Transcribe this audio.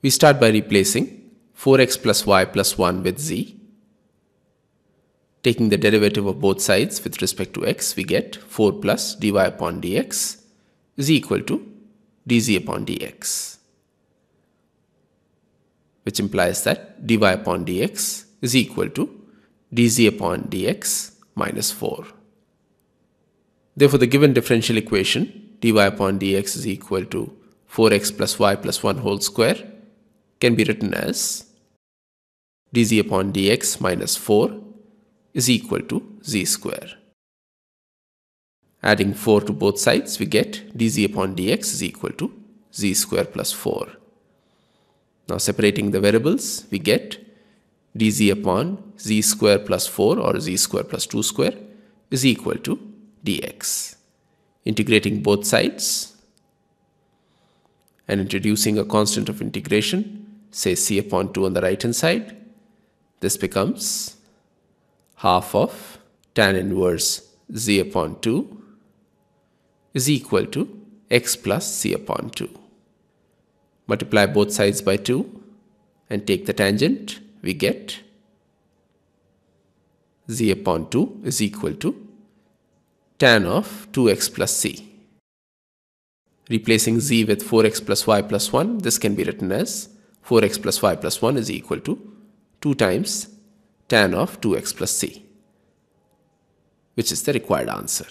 We start by replacing 4x plus y plus 1 with z. Taking the derivative of both sides with respect to x, we get 4 plus dy upon dx is equal to dz upon dx, which implies that dy upon dx is equal to dz upon dx minus 4. Therefore, the given differential equation dy upon dx is equal to 4x plus y plus 1 whole square can be written as dz upon dx minus 4 is equal to z square. Adding 4 to both sides, we get dz upon dx is equal to z square plus 4. Now separating the variables, we get dz upon z square plus 4 or z square plus 2 square is equal to dx. Integrating both sides and introducing a constant of integration, say c upon 2 on the right hand side, this becomes half of tan inverse z upon 2 is equal to x plus c upon 2. Multiply both sides by 2 and take the tangent, we get z upon 2 is equal to tan of 2x plus c. Replacing z with 4x plus y plus 1, this can be written as 4x plus y plus 1 is equal to 2 times tan of 2x plus c, which is the required answer.